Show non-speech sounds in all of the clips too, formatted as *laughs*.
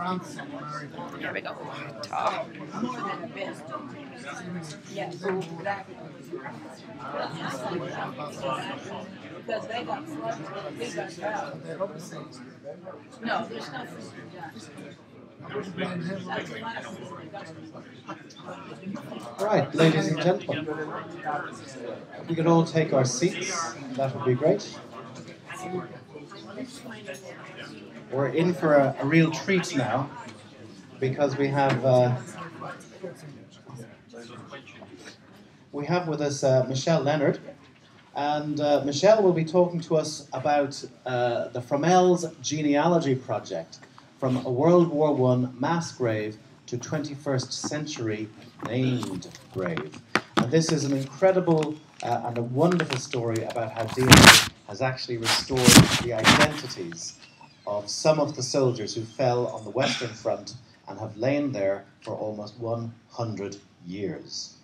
Here we go. Ta. Because they got flooded, we got drought. No, there's nothing. All right, ladies and gentlemen, if we could all take our seats, that would be great. We're in for a, a real treat now because we have uh, we have with us uh, Michelle Leonard, and uh, Michelle will be talking to us about uh, the Fromelles genealogy project from a World War One mass grave to 21st century named grave. And this is an incredible uh, and a wonderful story about how DNA has actually restored the identities of some of the soldiers who fell on the Western Front and have lain there for almost 100 years.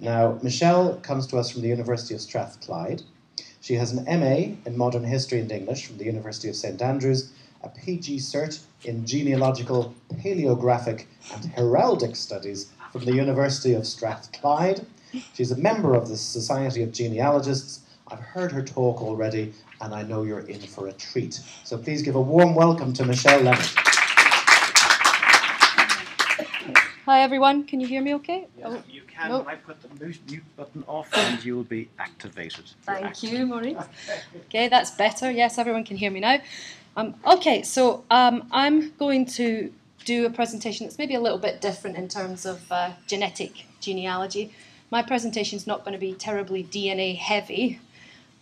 Now, Michelle comes to us from the University of Strathclyde. She has an MA in Modern History and English from the University of St Andrews, a PG Cert in Genealogical, Paleographic and Heraldic Studies from the University of Strathclyde. She's a member of the Society of Genealogists. I've heard her talk already, and I know you're in for a treat. So please give a warm welcome to Michelle Leonard. Hi everyone, can you hear me okay? Oh, you can. Nope. When I put the mute, mute button off, and you will be activated. Thank active. you, Maurice. Okay, that's better. Yes, everyone can hear me now. Um, okay, so um, I'm going to do a presentation that's maybe a little bit different in terms of uh, genetic genealogy. My presentation is not going to be terribly DNA heavy,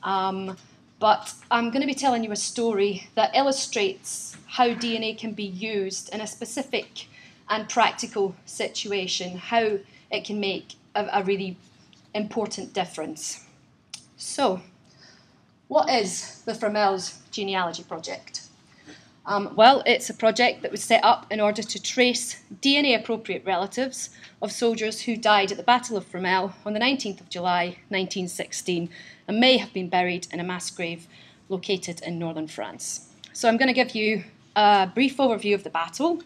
um, but I'm going to be telling you a story that illustrates how DNA can be used in a specific and practical situation, how it can make a, a really important difference. So, what is the Fromelles Genealogy Project? Um, well, it's a project that was set up in order to trace DNA appropriate relatives of soldiers who died at the Battle of Fromelles on the 19th of July 1916 and may have been buried in a mass grave located in northern France. So, I'm going to give you a brief overview of the battle,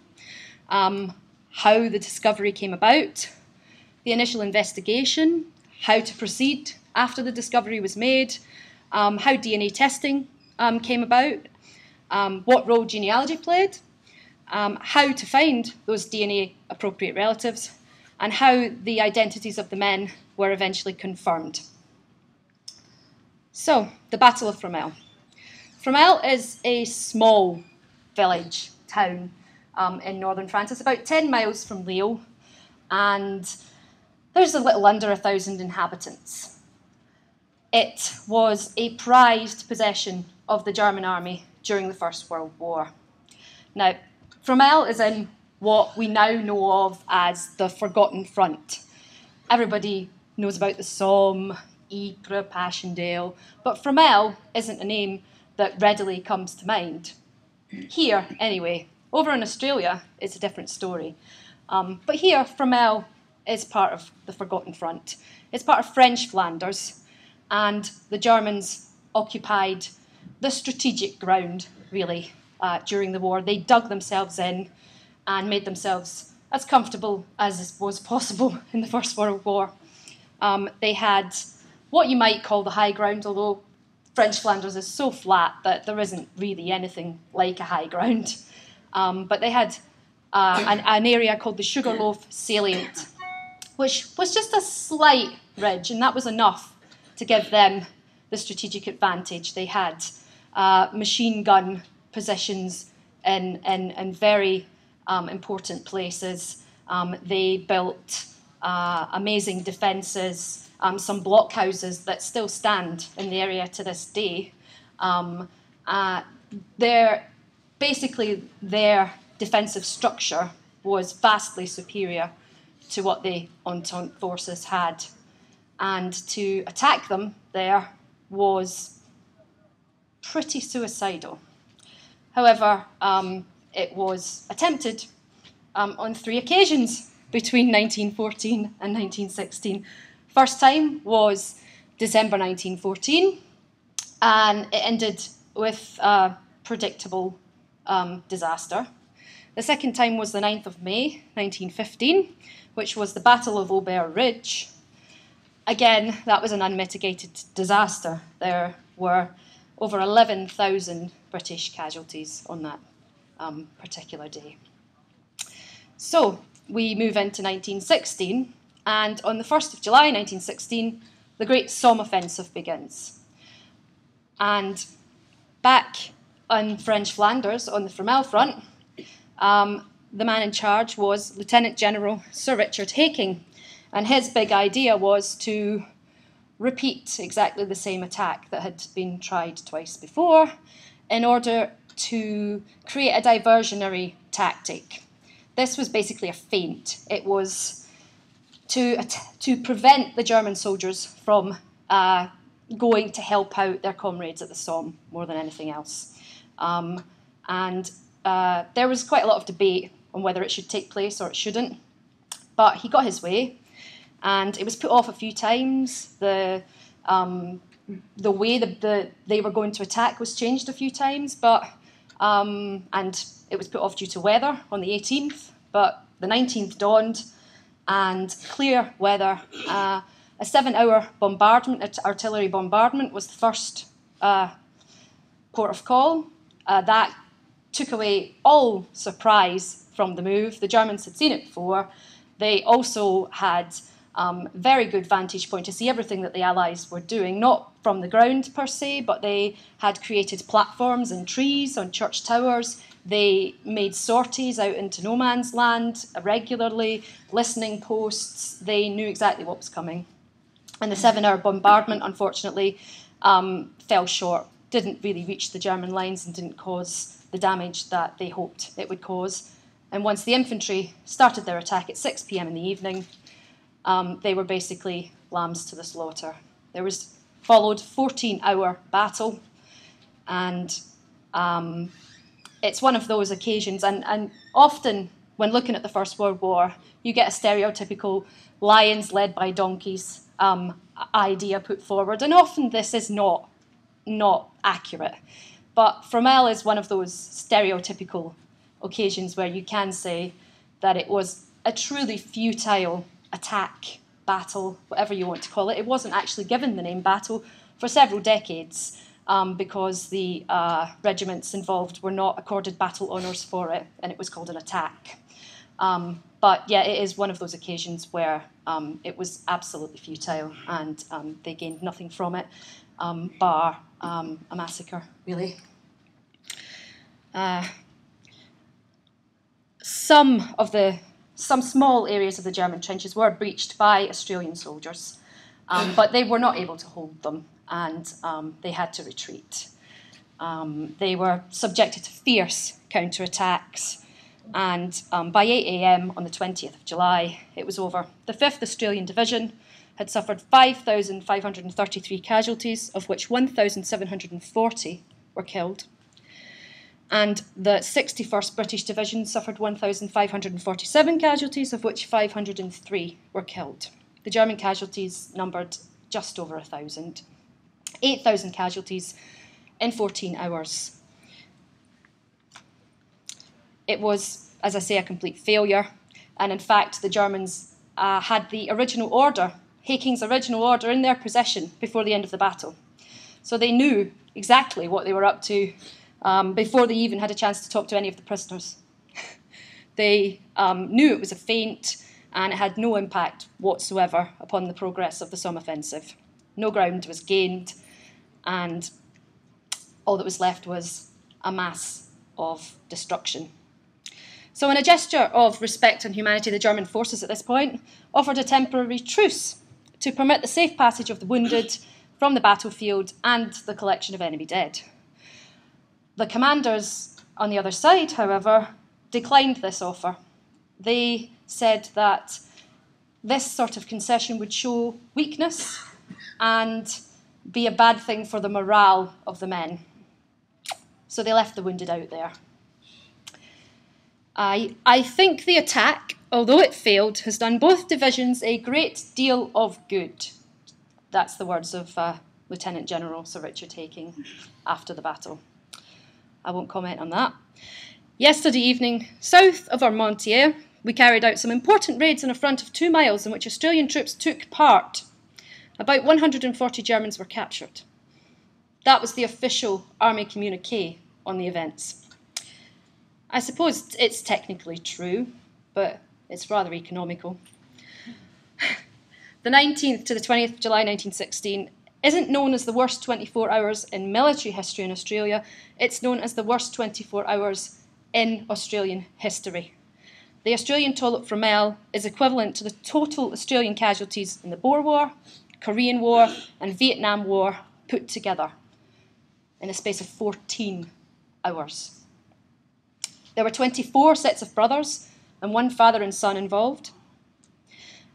um, how the discovery came about, the initial investigation, how to proceed after the discovery was made, um, how DNA testing um, came about, um, what role genealogy played, um, how to find those DNA appropriate relatives, and how the identities of the men were eventually confirmed. So, the Battle of Fromelles. Fromelles is a small village, town um, in northern France. It's about 10 miles from Lille, and there's a little under a thousand inhabitants. It was a prized possession of the German army during the First World War. Now, Fromelles is in what we now know of as the Forgotten Front. Everybody knows about the Somme, Ypres, Passchendaele, but Fromelles isn't a name that readily comes to mind. Here, anyway, over in Australia, it's a different story. Um, but here, Fromelles is part of the Forgotten Front. It's part of French Flanders, and the Germans occupied the strategic ground, really, uh, during the war. They dug themselves in and made themselves as comfortable as was possible *laughs* in the First World War. Um, they had what you might call the high ground, although French Flanders is so flat that there isn't really anything like a high ground. Um, but they had uh, an, an area called the Sugarloaf Salient, which was just a slight ridge, and that was enough to give them the strategic advantage. They had uh, machine gun positions in, in, in very um, important places. Um, they built uh, amazing defences, um, some blockhouses that still stand in the area to this day. Um, uh, their, basically, their defensive structure was vastly superior to what the Entente forces had. And to attack them there was pretty suicidal. However, um, it was attempted um, on three occasions between 1914 and 1916. First time was December 1914, and it ended with a predictable um, disaster. The second time was the 9th of May 1915, which was the Battle of Aubers Ridge. Again, that was an unmitigated disaster. There were over 11,000 British casualties on that um, particular day. So we move into 1916, and on the 1st of July 1916, the Great Somme Offensive begins. And back on French Flanders, on the Fromelles front, um, the man in charge was Lieutenant General Sir Richard Haking, and his big idea was to repeat exactly the same attack that had been tried twice before in order to create a diversionary tactic. This was basically a feint. It was to, to prevent the German soldiers from uh, going to help out their comrades at the Somme more than anything else. Um, and uh, there was quite a lot of debate on whether it should take place or it shouldn't. But he got his way, and it was put off a few times. The um, the way the, the, they were going to attack was changed a few times, but um, and it was put off due to weather on the 18th. But the 19th dawned, and clear weather. Uh, a seven-hour bombardment, artillery bombardment, was the first uh, port of call. Uh, that took away all surprise from the move. The Germans had seen it before. They also had um, very good vantage point to see everything that the Allies were doing, not from the ground per se, but they had created platforms and trees on church towers. They made sorties out into no man's land regularly, listening posts. They knew exactly what was coming. And the seven hour bombardment, unfortunately, um, fell short, didn't really reach the German lines and didn't cause the damage that they hoped it would cause. And once the infantry started their attack at 6 pm in the evening, um, they were basically lambs to the slaughter. There was followed 14 hour battle, and um, it's one of those occasions, and, and often when looking at the First World War, you get a stereotypical lions led by donkeys um, idea put forward, and often this is not not accurate. But Fromelles is one of those stereotypical occasions where you can say that it was a truly futile attack, battle, whatever you want to call it. It wasn't actually given the name battle for several decades um, because the uh, regiments involved were not accorded battle honours for it, and it was called an attack. Um, but yeah, it is one of those occasions where um, it was absolutely futile and um, they gained nothing from it, um, bar um, a massacre, really. Uh, some of the some small areas of the German trenches were breached by Australian soldiers, um, but they were not able to hold them and um, they had to retreat. Um, they were subjected to fierce counterattacks, and um, by 8 am on the 20th of July, it was over. The 5th Australian Division had suffered 5,533 casualties, of which 1,740 were killed and the 61st British Division suffered 1,547 casualties, of which 503 were killed. The German casualties numbered just over 1,000. 8,000 casualties in 14 hours. It was, as I say, a complete failure, and in fact, the Germans uh, had the original order, Haking's original order, in their possession before the end of the battle. So they knew exactly what they were up to um, before they even had a chance to talk to any of the prisoners. *laughs* they um, knew it was a feint and it had no impact whatsoever upon the progress of the Somme offensive. No ground was gained, and all that was left was a mass of destruction. So, in a gesture of respect and humanity, the German forces at this point offered a temporary truce to permit the safe passage of the wounded from the battlefield and the collection of enemy dead. The commanders on the other side, however, declined this offer. They said that this sort of concession would show weakness and be a bad thing for the morale of the men. So they left the wounded out there. I, I think the attack, although it failed, has done both divisions a great deal of good. That's the words of uh, Lieutenant General Sir Richard Haking after the battle. I won't comment on that. Yesterday evening, south of Armentières, we carried out some important raids on a front of two miles in which Australian troops took part. About 140 Germans were captured. That was the official army communique on the events. I suppose it's technically true, but it's rather economical. *laughs* the 19th to the 20th of July 1916 isn't known as the worst 24 hours in military history in Australia, it's known as the worst 24 hours in Australian history. The Australian toll at Fromelles is equivalent to the total Australian casualties in the Boer War, Korean War, and Vietnam War put together in a space of 14 hours. There were 24 sets of brothers and one father and son involved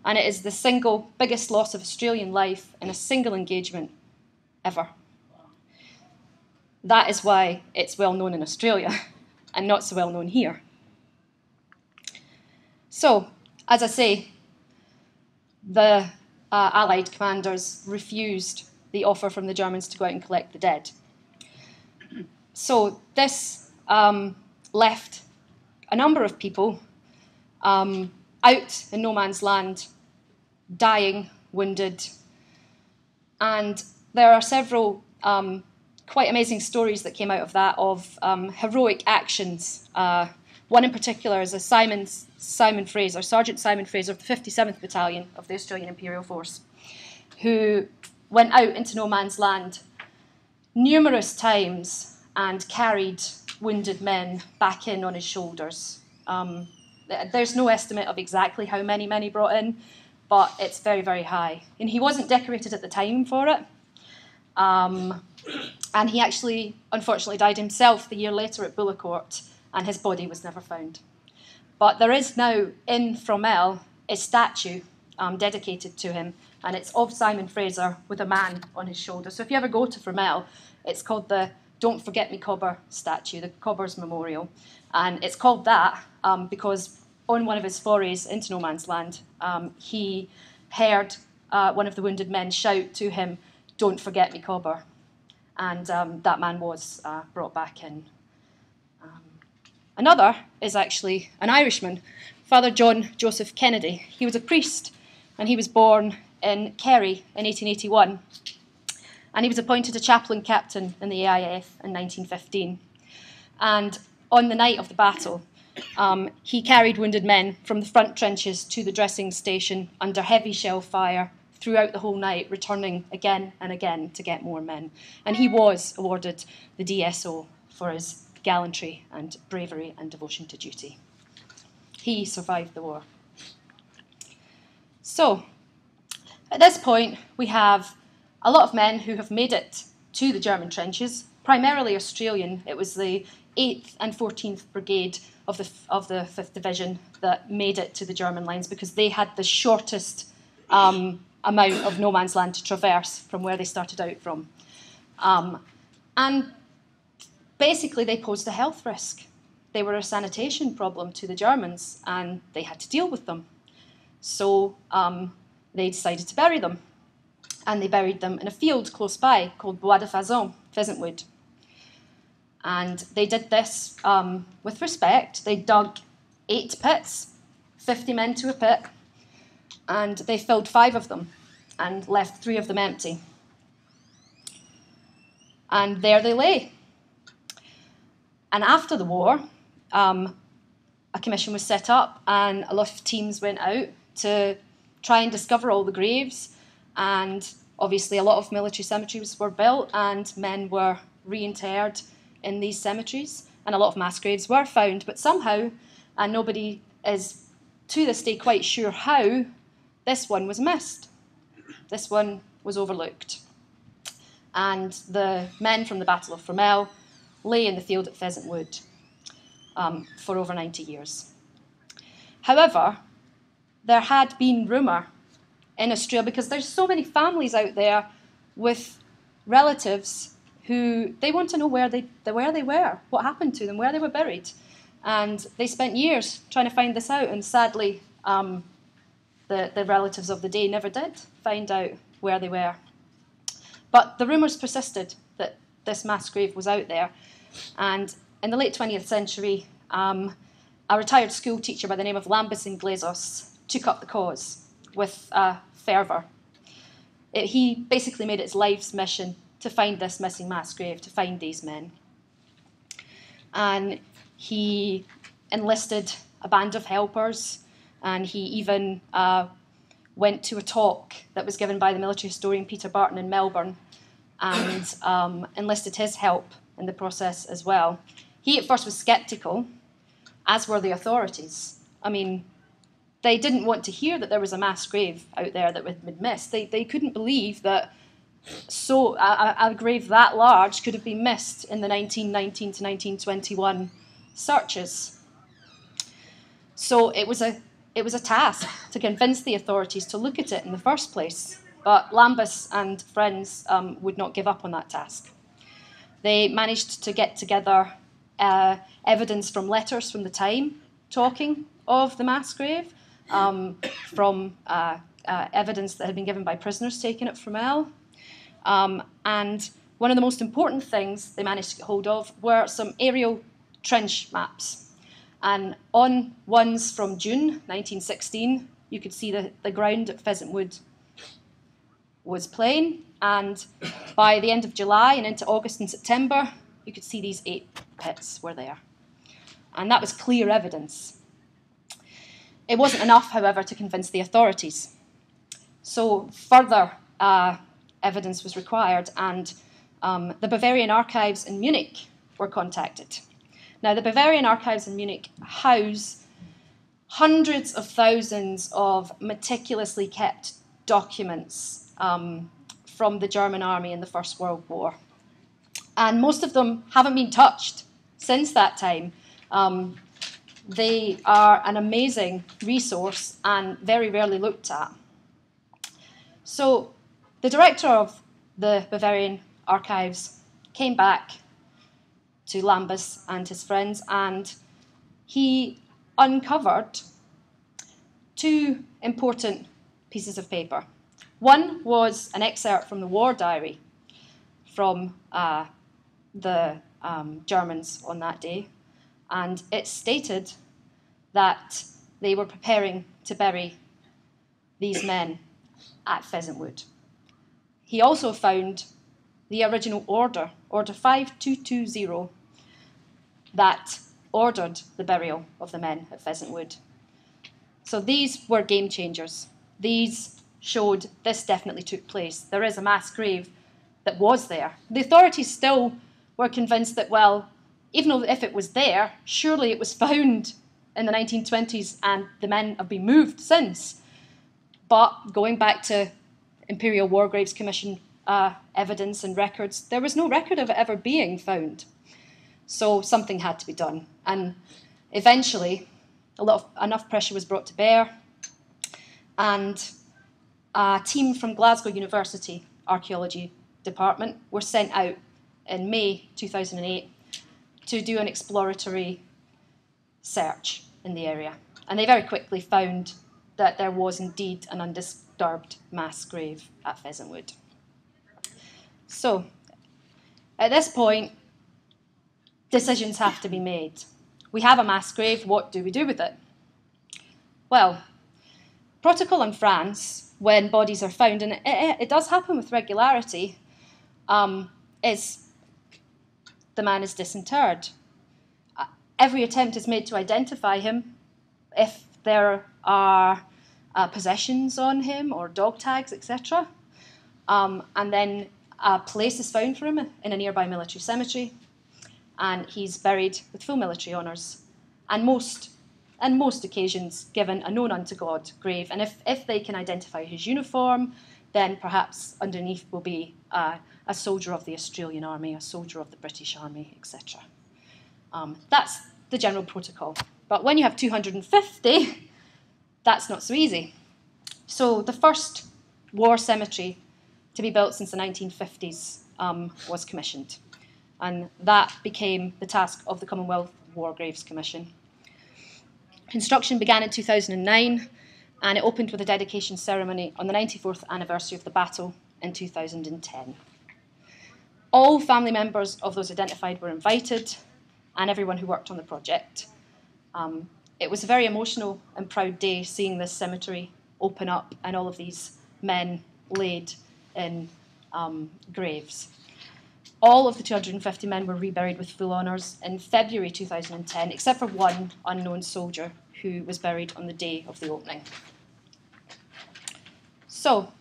and it is the single biggest loss of Australian life in a single engagement ever. That is why it's well known in Australia *laughs* and not so well known here. So, as I say, the uh, Allied commanders refused the offer from the Germans to go out and collect the dead. So, this um, left a number of people um, out in no man's land, dying, wounded. And there are several um, quite amazing stories that came out of that of um, heroic actions. Uh, one in particular is a Simon, Simon Fraser, Sergeant Simon Fraser of the 57th Battalion of the Australian Imperial Force, who went out into no man's land numerous times and carried wounded men back in on his shoulders. Um, there's no estimate of exactly how many men he brought in, but it's very, very high. And he wasn't decorated at the time for it. Um, and he actually, unfortunately, died himself the year later at Bullecourt, and his body was never found. But there is now in Fromelles a statue um, dedicated to him, and it's of Simon Fraser with a man on his shoulder. So if you ever go to Fromelles, it's called the Don't Forget Me Cobber statue, the Cobber's Memorial. And it's called that um, because on one of his forays into no man's land, um, he heard uh, one of the wounded men shout to him, Don't forget me, Cobber. And um, that man was uh, brought back in. Um, another is actually an Irishman, Father John Joseph Kennedy. He was a priest and he was born in Kerry in 1881. And he was appointed a chaplain captain in the AIF in 1915. And on the night of the battle, um, he carried wounded men from the front trenches to the dressing station under heavy shell fire throughout the whole night, returning again and again to get more men. And he was awarded the DSO for his gallantry and bravery and devotion to duty. He survived the war. So, at this point, we have a lot of men who have made it to the German trenches, primarily Australian. It was the 8th and 14th Brigade of the, of the 5th Division that made it to the German lines because they had the shortest um, amount of no man's land to traverse from where they started out from. Um, and basically, they posed a health risk. They were a sanitation problem to the Germans and they had to deal with them. So um, they decided to bury them. And they buried them in a field close by called Bois de Faisan, Pheasant Wood. And they did this um, with respect. They dug eight pits, 50 men to a pit, and they filled five of them and left three of them empty. And there they lay. And after the war, um, a commission was set up, and a lot of teams went out to try and discover all the graves. And obviously, a lot of military cemeteries were built, and men were reinterred in these cemeteries, and a lot of mass graves were found, but somehow, and nobody is to this day quite sure how, this one was missed. This one was overlooked. And the men from the Battle of Fromelles lay in the field at Pheasant Wood um, for over 90 years. However, there had been rumour in Australia because there's so many families out there with relatives who they want to know where they where they were, what happened to them, where they were buried, and they spent years trying to find this out. And sadly, um, the the relatives of the day never did find out where they were. But the rumours persisted that this mass grave was out there, and in the late 20th century, um, a retired school teacher by the name of Lambis Englezos took up the cause with uh, fervour. He basically made it his life's mission to find this missing mass grave, to find these men. And he enlisted a band of helpers, and he even uh, went to a talk that was given by the military historian Peter Barton in Melbourne and *coughs* um, enlisted his help in the process as well. He at first was sceptical, as were the authorities. I mean, they didn't want to hear that there was a mass grave out there that had been missed. They, they couldn't believe that so a, a grave that large could have been missed in the 1919 to 1921 searches. So it was a it was a task to convince the authorities to look at it in the first place. But Lambis and friends um, would not give up on that task. They managed to get together uh, evidence from letters from the time talking of the mass grave, um, from uh, uh, evidence that had been given by prisoners taken at Fromelles. Um, and one of the most important things they managed to get hold of were some aerial trench maps and on ones from June 1916, you could see the, the ground at Pheasant Wood was plain. And by the end of July and into August and September, you could see these eight pits were there. And that was clear evidence. It wasn't enough, however, to convince the authorities. So further uh, evidence was required, and um, the Bavarian archives in Munich were contacted. Now, the Bavarian archives in Munich house hundreds of thousands of meticulously kept documents um, from the German army in the First World War. And most of them haven't been touched since that time. Um, they are an amazing resource and very rarely looked at. So, the director of the Bavarian archives came back to Lambis and his friends, and he uncovered two important pieces of paper. One was an excerpt from the war diary from uh, the um, Germans on that day, and it stated that they were preparing to bury these men at Pheasant Wood. He also found the original order, Order 5220, that ordered the burial of the men at Pheasant Wood. So these were game changers. These showed this definitely took place. There is a mass grave that was there. The authorities still were convinced that, well, even if it was there, surely it was *laughs* found in the 1920s and the men have been moved since. But going back to Imperial War Graves Commission uh, evidence and records, there was no record of it ever being found. So something had to be done. And eventually, a lot of, enough pressure was brought to bear, and a team from Glasgow University Archaeology Department were sent out in May 2008 to do an exploratory search in the area. And they very quickly found that there was indeed an undisturbed mass grave at Pheasant Wood. So, at this point, decisions have to be made. We have a mass grave, what do we do with it? Well, protocol in France, when bodies are found, and it, it, it does happen with regularity, um, is the man is disinterred. Uh, every attempt is made to identify him. If there are uh, possessions on him or dog tags, etc., um, and then a place is found for him in a nearby military cemetery and he's buried with full military honours, and most, and most occasions given a known unto God grave. And if, if they can identify his uniform, then perhaps underneath will be uh, a soldier of the Australian Army, a soldier of the British Army, etc. Um, that's the general protocol. But when you have 250, that's not so easy. So the first war cemetery to be built since the 1950s um, was commissioned and that became the task of the Commonwealth War Graves Commission. Construction began in 2009 and it opened with a dedication ceremony on the 94th anniversary of the battle in 2010. All family members of those identified were invited and everyone who worked on the project. Um, it was a very emotional and proud day seeing this cemetery open up and all of these men laid in um, graves. All of the 250 men were reburied with full honours in February 2010, except for one unknown soldier who was buried on the day of the opening. So,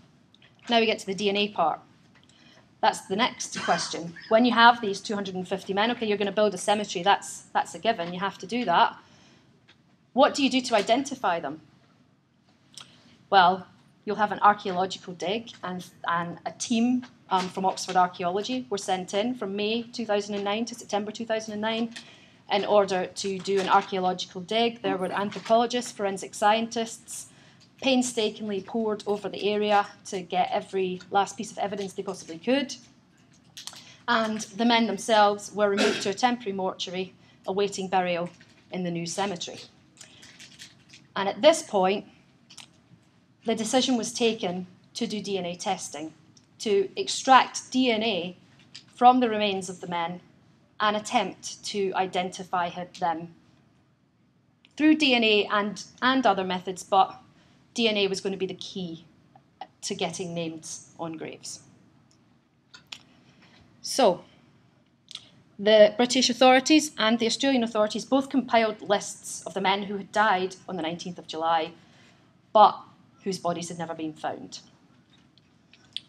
now we get to the DNA part. That's the next question. When you have these 250 men, okay, you're going to build a cemetery, that's, that's a given, you have to do that. What do you do to identify them? Well, you'll have an archaeological dig, and, and a team um, from Oxford Archaeology were sent in from May 2009 to September 2009 in order to do an archaeological dig. There were anthropologists, forensic scientists, painstakingly pored over the area to get every last piece of evidence they possibly could. And the men themselves were removed to a temporary mortuary awaiting burial in the new cemetery. And at this point, the decision was taken to do DNA testing, to extract DNA from the remains of the men and attempt to identify them through DNA and, and other methods, but DNA was going to be the key to getting names on graves. So, the British authorities and the Australian authorities both compiled lists of the men who had died on the 19th of July, but whose bodies had never been found.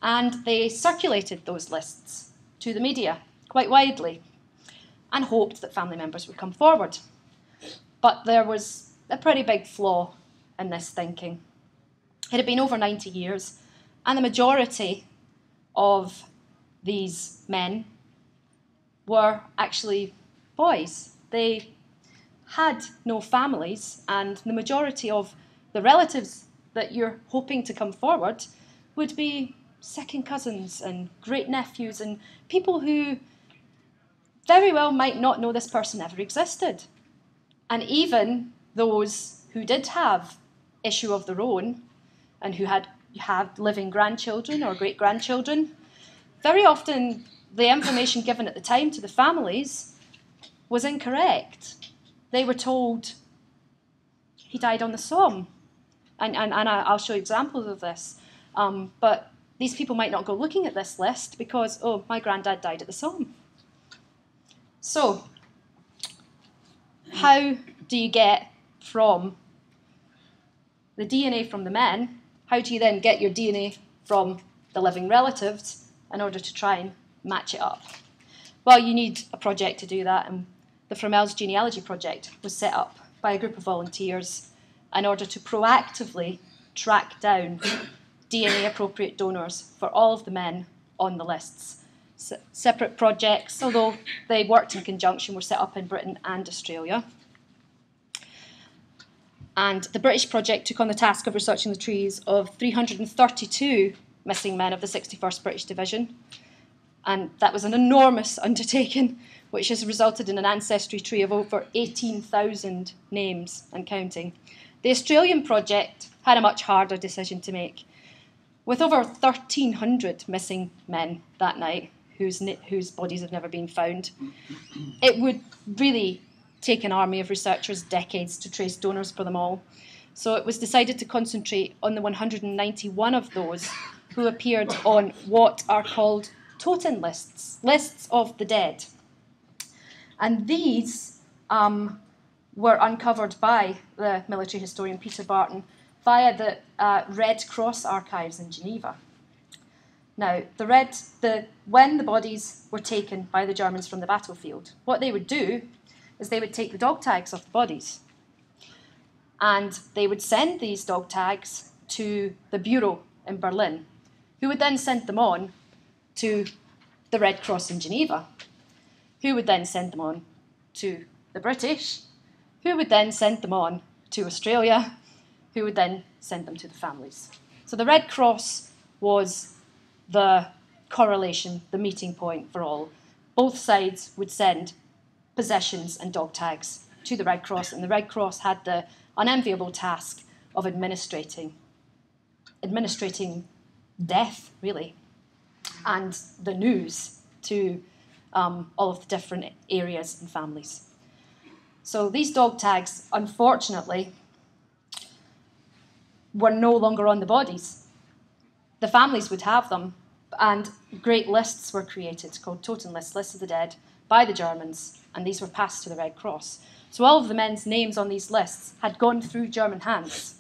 And they circulated those lists to the media quite widely and hoped that family members would come forward. But there was a pretty big flaw in this thinking. It had been over 90 years, and the majority of these men were actually boys. They had no families, and the majority of the relatives that you're hoping to come forward would be second cousins and great nephews and people who very well might not know this person ever existed. And even those who did have issue of their own and who had had living grandchildren or great grandchildren, very often the information given at the time to the families was incorrect. They were told he died on the Somme. And, and, and I'll show examples of this. Um, but these people might not go looking at this list because, oh, my granddad died at the Somme. So, how do you get from the DNA from the men? How do you then get your DNA from the living relatives in order to try and match it up? Well, you need a project to do that, and the Fromelles Genealogy Project was set up by a group of volunteers in order to proactively track down *coughs* DNA appropriate donors for all of the men on the lists. S- separate projects, although they worked in conjunction, were set up in Britain and Australia. And the British project took on the task of researching the trees of 332 missing men of the 61st British Division. And that was an enormous undertaking, which has resulted in an ancestry tree of over 18,000 names and counting. The Australian project had a much harder decision to make. With over 1,300 missing men that night, whose, whose bodies have never been found, it would really take an army of researchers decades to trace donors for them all. So it was decided to concentrate on the 191 of those who appeared on what are called Toten lists, lists of the dead. And these um, were uncovered by the military historian Peter Barton via the uh, Red Cross archives in Geneva. Now, the red, the, when the bodies were taken by the Germans from the battlefield, what they would do is they would take the dog tags off the bodies and they would send these dog tags to the bureau in Berlin, who would then send them on to the Red Cross in Geneva, who would then send them on to the British, who would then send them on to Australia, who would then send them to the families. So the Red Cross was the correlation, the meeting point for all. Both sides would send possessions and dog tags to the Red Cross, and the Red Cross had the unenviable task of administrating, administrating death, really, and the news to um, all of the different areas and families. So these dog tags, unfortunately, were no longer on the bodies. The families would have them, and great lists were created called Toten lists, lists of the dead, by the Germans, and these were passed to the Red Cross. So all of the men's names on these lists had gone through German hands.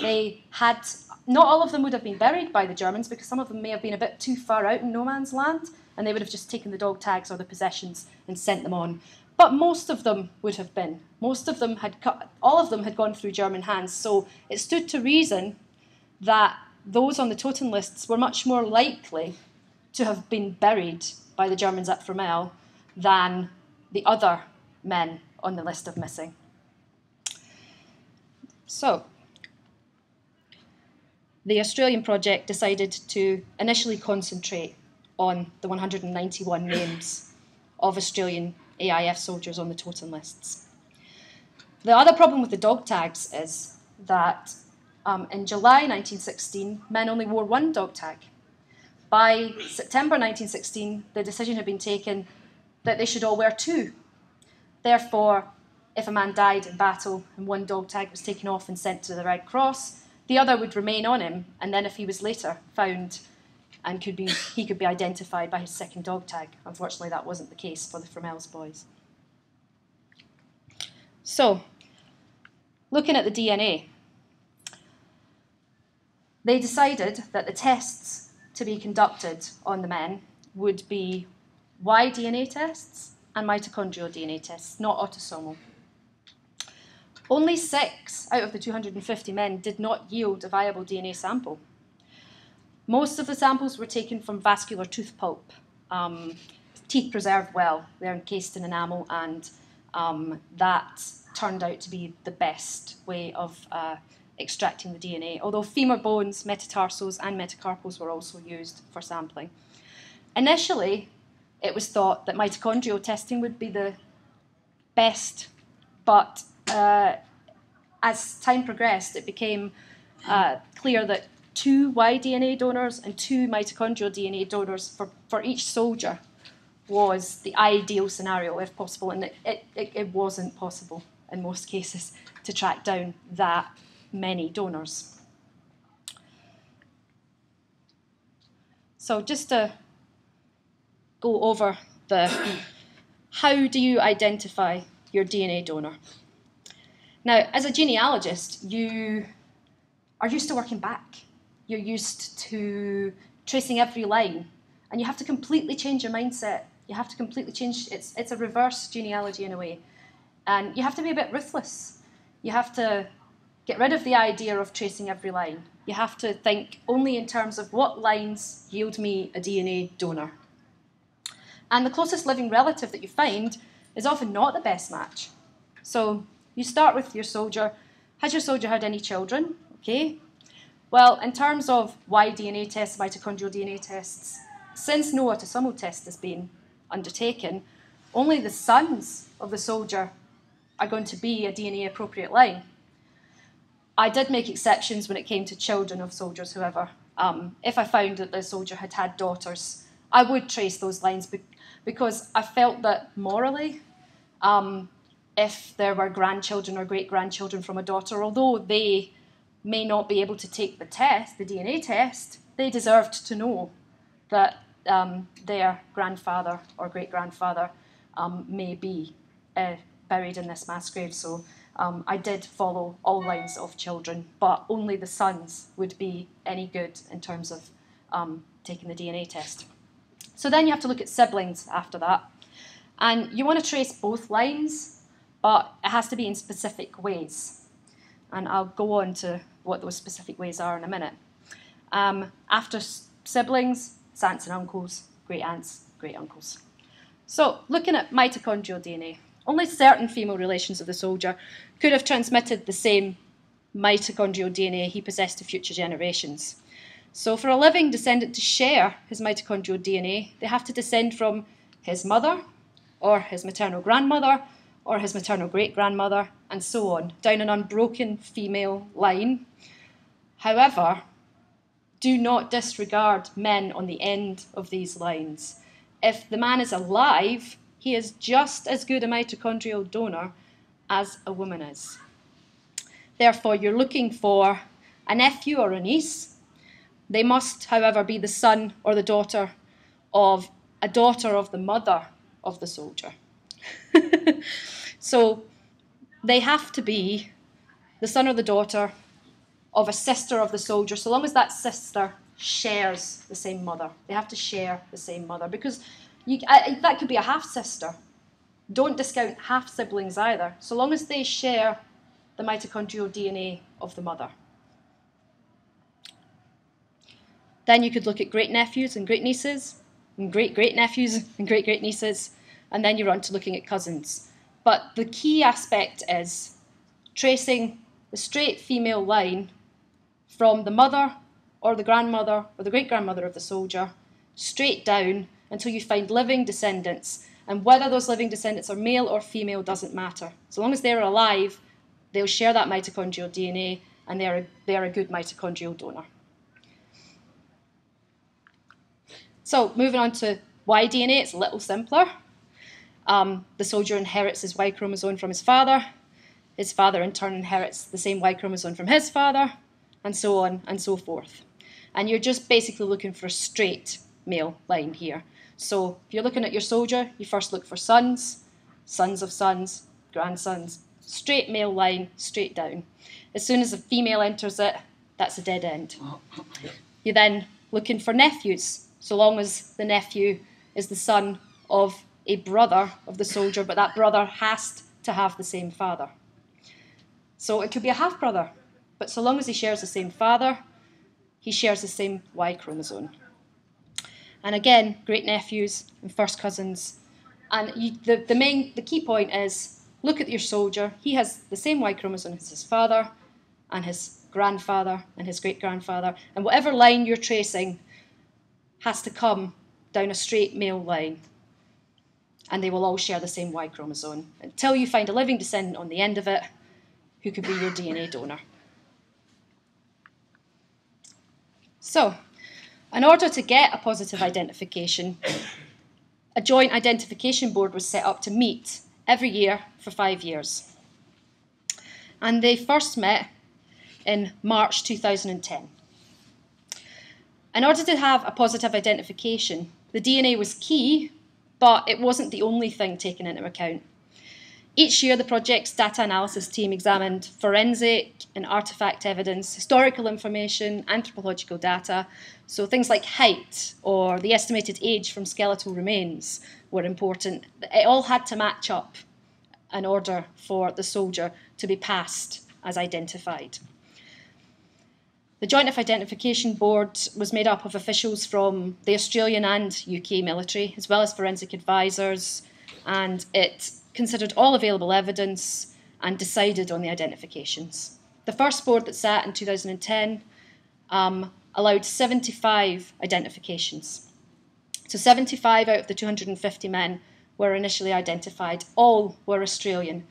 They had, not all of them would have been buried by the Germans because some of them may have been a bit too far out in no man's land, and they would have just taken the dog tags or the possessions and sent them on. But most of them would have been. Most of them had cut, all of them had gone through German hands. So it stood to reason that those on the Toten lists were much more likely to have been buried by the Germans at Fromelles than the other men on the list of missing. So, the Australian project decided to initially concentrate on the 191 names of Australian AIF soldiers on the Toten lists. The other problem with the dog tags is that um, in July 1916, men only wore one dog tag. By September 1916, the decision had been taken that they should all wear two. Therefore, if a man died in battle and one dog tag was taken off and sent to the Red Cross, the other would remain on him, and then if he was later found and could be, he could be identified by his second dog tag. Unfortunately, that wasn't the case for the Fromelles boys. So, looking at the DNA, they decided that the tests to be conducted on the men would be Y DNA tests and mitochondrial DNA tests, not autosomal. Only six out of the 250 men did not yield a viable DNA sample. Most of the samples were taken from vascular tooth pulp, um, teeth preserved well. They're encased in enamel, and um, that turned out to be the best way of uh, extracting the DNA. Although femur bones, metatarsals, and metacarpals were also used for sampling. Initially, it was thought that mitochondrial testing would be the best, but uh, as time progressed, it became uh, clear that two Y DNA donors and two mitochondrial DNA donors for, for each soldier was the ideal scenario if possible, and it, it, it wasn't possible in most cases to track down that many donors. So just to go over the how do you identify your DNA donor? Now, as a genealogist, you are used to working back you're used to tracing every line, and you have to completely change your mindset. You have to completely change. It's it's a reverse genealogy in a way, and you have to be a bit ruthless. You have to get rid of the idea of tracing every line. You have to think only in terms of what lines yield me a DNA donor. And the closest living relative that you find is often not the best match. So you start with your soldier. Has your soldier had any children? Okay, well, in terms of Y DNA tests, mitochondrial DNA tests, since no autosomal test has been undertaken, only the sons of the soldier are going to be a DNA appropriate line. I did make exceptions when it came to children of soldiers, however. Um, if I found that the soldier had had daughters, I would trace those lines because I felt that morally, um, if there were grandchildren or great grandchildren from a daughter, although they may not be able to take the test, the DNA test, they deserved to know that um, their grandfather or great grandfather um, may be uh, buried in this mass grave. So um, I did follow all lines of children, but only the sons would be any good in terms of um, taking the DNA test. So then you have to look at siblings after that. And you want to trace both lines, but it has to be in specific ways. And I'll go on to what those specific ways are in a minute. Um, after siblings, it's aunts and uncles, great aunts, great uncles. So, looking at mitochondrial DNA, only certain female relations of the soldier could have transmitted the same mitochondrial DNA he possessed to future generations. So, for a living descendant to share his mitochondrial DNA, they have to descend from his mother, or his maternal grandmother, or his maternal great grandmother, and so on, down an unbroken female line. However, do not disregard men on the end of these lines. If the man is alive, he is just as good a mitochondrial donor as a woman is. Therefore, you're looking for a nephew or a niece. They must, however, be the son or the daughter of a daughter of the mother of the soldier. *laughs* so they have to be the son or the daughter of a sister of the soldier, so long as that sister shares the same mother. They have to share the same mother because you, I, that could be a half sister. Don't discount half siblings either, so long as they share the mitochondrial DNA of the mother. Then you could look at great nephews and great nieces, and great great nephews *laughs* and great great nieces, and then you're on to looking at cousins. But the key aspect is tracing the straight female line from the mother or the grandmother or the great grandmother of the soldier straight down until you find living descendants. And whether those living descendants are male or female doesn't matter. So long as they're alive, they'll share that mitochondrial DNA and they're a, they're a good mitochondrial donor. So moving on to Y DNA, it's a little simpler. Um, the soldier inherits his Y chromosome from his father. His father, in turn, inherits the same Y chromosome from his father, and so on and so forth. And you're just basically looking for a straight male line here. So if you're looking at your soldier, you first look for sons, sons of sons, grandsons, straight male line, straight down. As soon as a female enters it, that's a dead end. You're then looking for nephews, so long as the nephew is the son of a brother of the soldier, but that brother has to have the same father. So it could be a half brother, but so long as he shares the same father, he shares the same Y chromosome. And again, great nephews and first cousins. And you, the, the main, the key point is look at your soldier. He has the same Y chromosome as his father and his grandfather and his great grandfather. And whatever line you're tracing has to come down a straight male line and they will all share the same Y chromosome until you find a living descendant on the end of it who could be your DNA donor. So, in order to get a positive identification, a joint identification board was set up to meet every year for five years. And they first met in March 2010. In order to have a positive identification, the DNA was key but it wasn't the only thing taken into account. Each year, the project's data analysis team examined forensic and artifact evidence, historical information, anthropological data. So, things like height or the estimated age from skeletal remains were important. It all had to match up in order for the soldier to be passed as identified. The Joint Identification Board was made up of officials from the Australian and UK military, as well as forensic advisors, and it considered all available evidence and decided on the identifications. The first board that sat in 2010 um, allowed 75 identifications. So 75 out of the 250 men were initially identified. All were Australian.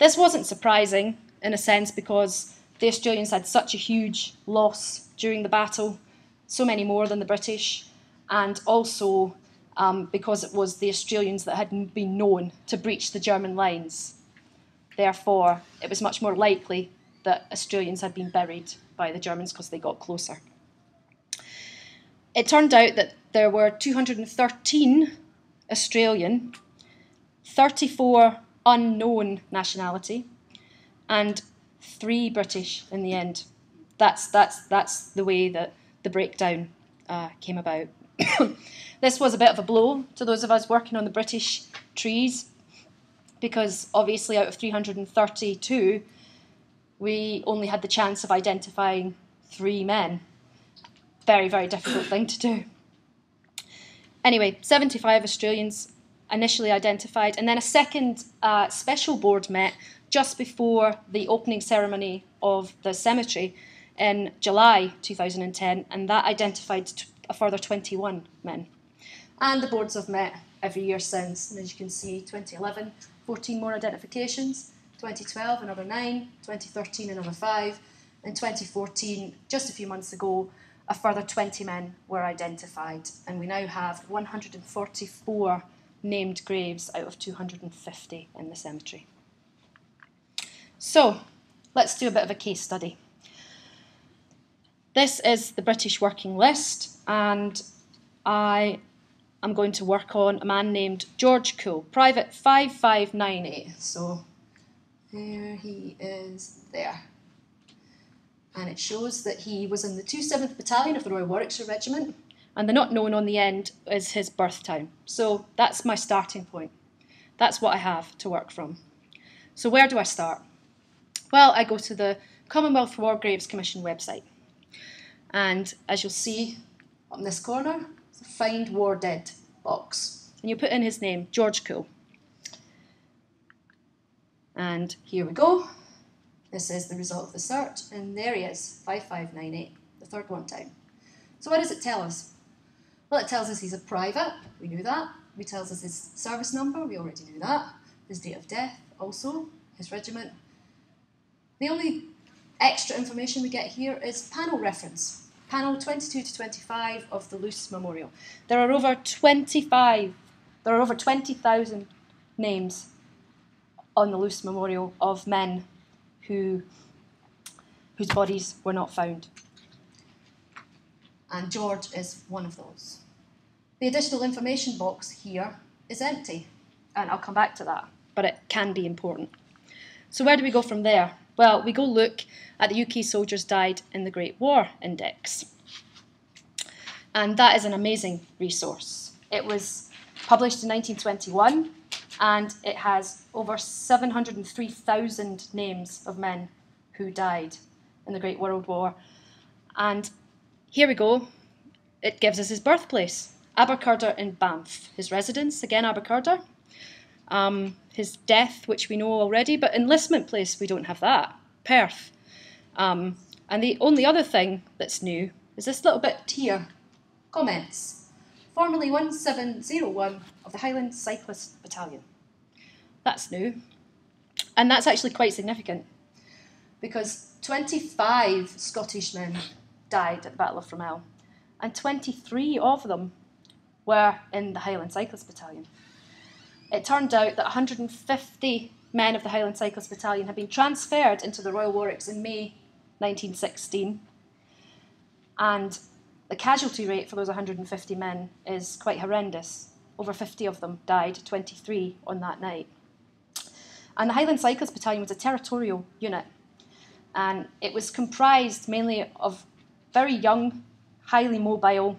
This wasn't surprising in a sense because the Australians had such a huge loss during the battle, so many more than the British, and also um, because it was the Australians that had been known to breach the German lines. Therefore, it was much more likely that Australians had been buried by the Germans because they got closer. It turned out that there were 213 Australian, 34 unknown nationality, and three British in the end. That's that's that's the way that the breakdown uh, came about. *coughs* this was a bit of a blow to those of us working on the British trees, because obviously out of 332, we only had the chance of identifying three men. Very very difficult thing to do. Anyway, 75 Australians initially identified, and then a second uh, special board met just before the opening ceremony of the cemetery in July 2010, and that identified a further 21 men. And the boards have met every year since, and as you can see, 2011, 14 more identifications, 2012, another 9, 2013, another 5, and 2014, just a few months ago, a further 20 men were identified, and we now have 144 named graves out of 250 in the cemetery. So let's do a bit of a case study. This is the British working list, and I am going to work on a man named George Cool, Private 5598. So there he is there. And it shows that he was in the 27th Battalion of the Royal Warwickshire Regiment, and the not known on the end is his birth time. So that's my starting point. That's what I have to work from. So where do I start? Well, I go to the Commonwealth War Graves Commission website. And as you'll see on this corner, Find War Dead box. And you put in his name, George Cool. And here we go. This is the result of the search, and there he is, 5598, the third one down. So what does it tell us? Well, it tells us he's a private, we knew that. It tells us his service number, we already knew that. His date of death, also, his regiment. The only extra information we get here is panel reference. Panel 22 to 25 of the Loos Memorial. There are over 25, there are over 20,000 names on the Loos Memorial of men who, whose bodies were not found. And George is one of those. The additional information box here is empty, and I'll come back to that, but it can be important. So, where do we go from there? Well, we go look at the UK soldiers died in the Great War Index. And that is an amazing resource. It was published in 1921 and it has over 703,000 names of men who died in the Great World War. And here we go. It gives us his birthplace, Aberchirder in Banff. His residence, again Aberchirder. Um, his death, which we know already, but enlistment place, we don't have that. Perth. Um, and the only other thing that's new is this little bit here. Comments. Formerly 1701 of the Highland Cyclist Battalion. That's new. And that's actually quite significant because 25 Scottish men died at the Battle of Fromelles, and 23 of them were in the Highland Cyclist Battalion. It turned out that 150 men of the Highland Cyclist Battalion had been transferred into the Royal Warwicks in May 1916, and the casualty rate for those 150 men is quite horrendous. Over 50 of them died, 23 on that night. And the Highland Cyclist Battalion was a territorial unit, and it was comprised mainly of very young, highly mobile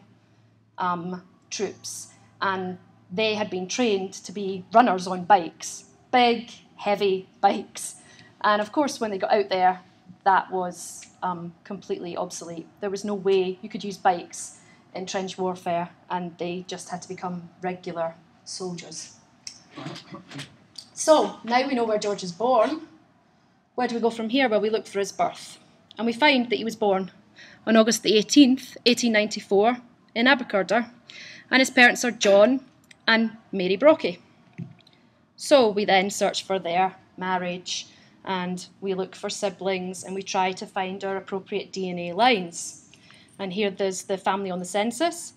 um, troops, and they had been trained to be runners on bikes, big, heavy bikes. And of course, when they got out there, that was um, completely obsolete. There was no way you could use bikes in trench warfare, and they just had to become regular soldiers. So now we know where George is born. Where do we go from here? Well, we look for his birth. And we find that he was born on August the 18th, 1894, in Aberchirder, and his parents are John and Mary Brocky. So we then search for their marriage and we look for siblings and we try to find our appropriate DNA lines. And here there's the family on the census,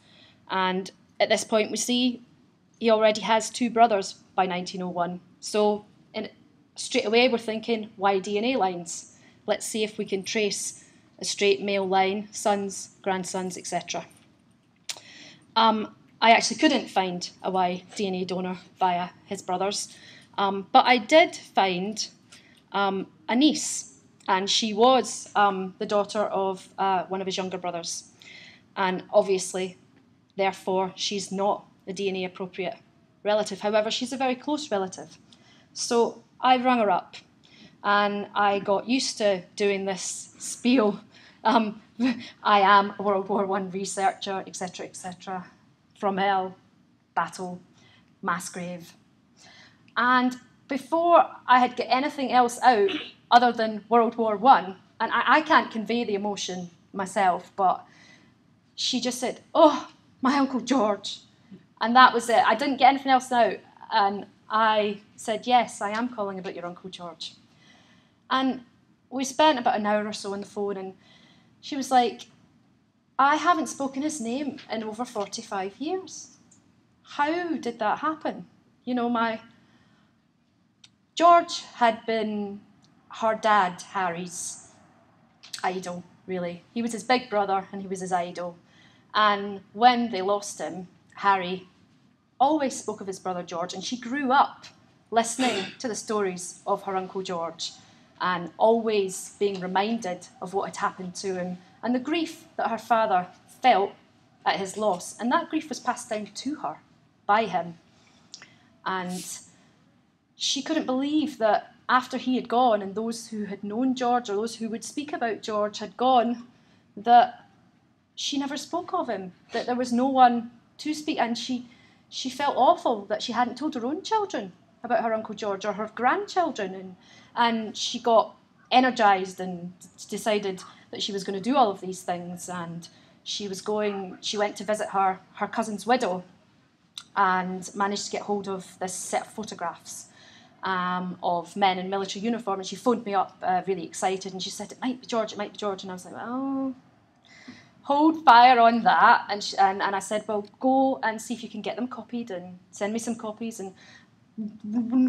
and at this point we see he already has two brothers by 1901. So in, straight away we're thinking, Y DNA lines? Let's see if we can trace a straight male line, sons, grandsons, etc. Um, I actually couldn't find a Y DNA donor via his brothers, um, but I did find um, a niece, and she was um, the daughter of uh, one of his younger brothers. And obviously, therefore, she's not a DNA appropriate relative. However, she's a very close relative. So I rang her up and I got used to doing this spiel. Um, *laughs* I am a World War One researcher, etc., etc. Fromelles, battle, mass grave. And before I had get anything else out other than World War One, and I, I can't convey the emotion myself, but she just said, "Oh, my uncle George," and that was it. I didn't get anything else out, and I said, "Yes, I am calling about your uncle George," and we spent about an hour or so on the phone, and she was like, "I haven't spoken his name in over forty-five years. How did that happen? You know, my." George had been her dad, Harry's idol, really. He was his big brother and he was his idol. And when they lost him, Harry always spoke of his brother George, and she grew up listening to the stories of her Uncle George and always being reminded of what had happened to him and the grief that her father felt at his loss. And that grief was passed down to her by him. And she couldn't believe that after he had gone and those who had known George or those who would speak about George had gone, that she never spoke of him, that there was no one to speak. And she, she felt awful that she hadn't told her own children about her Uncle George or her grandchildren. And, and she got energized and decided that she was going to do all of these things. And she was going, she went to visit her, her cousin's widow and managed to get hold of this set of photographs um, of men in military uniform. And she phoned me up uh, really excited and she said, It might be George, it might be George. And I was like, Oh, hold fire on that. And, she, and, and I said, Well, go and see if you can get them copied and send me some copies. And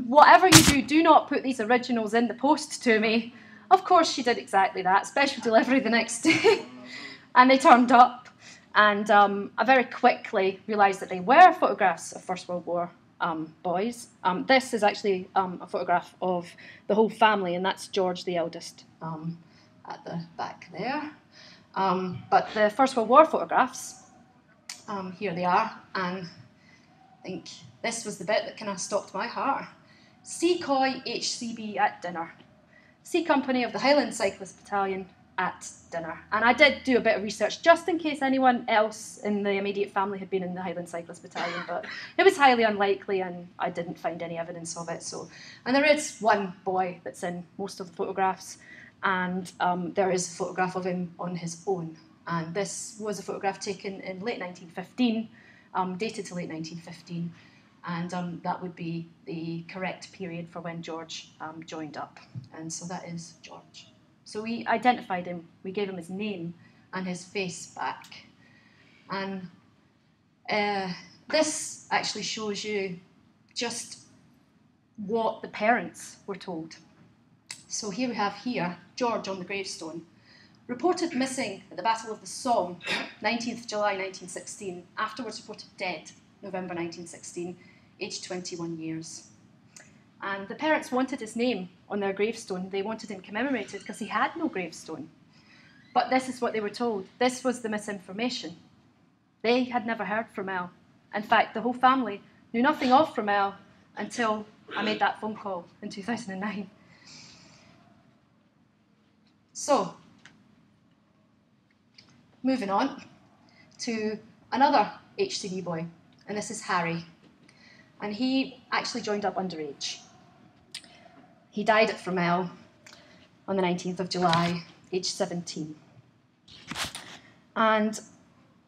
whatever you do, do not put these originals in the post to me. Of course, she did exactly that, special delivery the next day. *laughs* and they turned up. And um, I very quickly realised that they were photographs of First World War um, boys. Um, this is actually um, a photograph of the whole family, and that's George, the eldest, um, at the back there. Um, but the First World War photographs, here they are, and I think this was the bit that kind of stopped my heart. C Coy HCB at dinner. C Company of the Highland Cyclist Battalion at dinner. And I did do a bit of research just in case anyone else in the immediate family had been in the Highland Cyclist Battalion, but it was highly unlikely and I didn't find any evidence of it. So, And there is one boy that's in most of the photographs, and um, there is a photograph of him on his own. And this was a photograph taken in late 1915, um, dated to late 1915 and um, that would be the correct period for when George um, joined up. And so that is George. So we identified him, we gave him his name and his face back. And uh, this actually shows you just what the parents were told. So here we have here George on the gravestone. Reported missing at the Battle of the Somme, 19th July 1916, afterwards reported dead November 1916, aged 21 years. And the parents wanted his name on their gravestone. They wanted him commemorated because he had no gravestone. But this is what they were told. This was the misinformation. They had never heard from El. In fact, the whole family knew nothing of Fromelles until I made that phone call in 2009. So, moving on to another HCB boy, and this is Harry. And he actually joined up underage. He died at Fromelles on the 19th of July, aged 17. And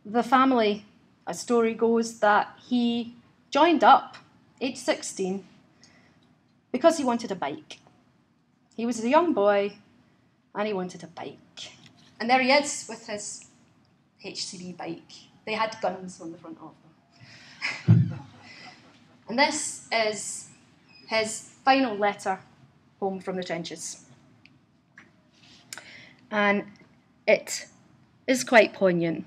the family, a story goes that he joined up, aged 16, because he wanted a bike. He was a young boy and he wanted a bike. And there he is with his HCB bike. They had guns on the front of them. *laughs* and this is his final letter home from the trenches. And it is quite poignant.